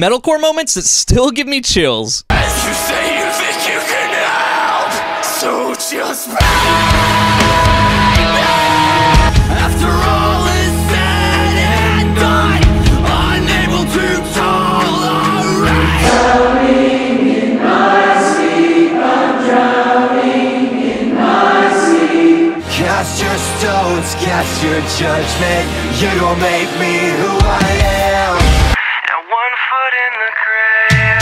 Metalcore moments that still give me chills. As you say you think you can help, so just After all is said and done, unable to tolerate. Cast your stones, cast your judgment. You don't make me who I am in the grave.